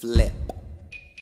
flip.